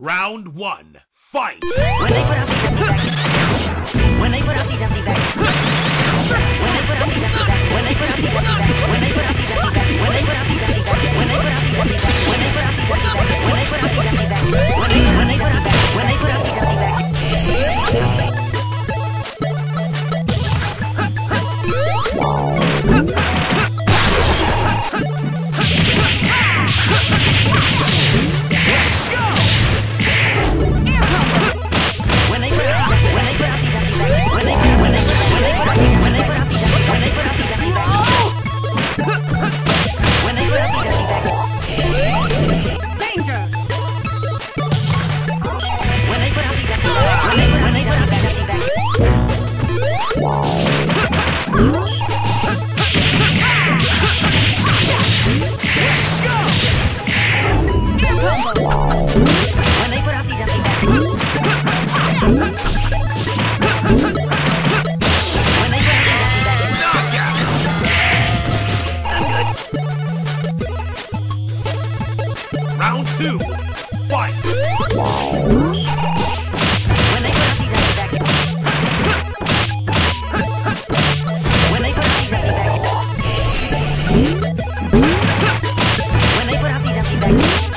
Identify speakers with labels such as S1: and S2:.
S1: Round one, fight!
S2: two!
S1: Thank you.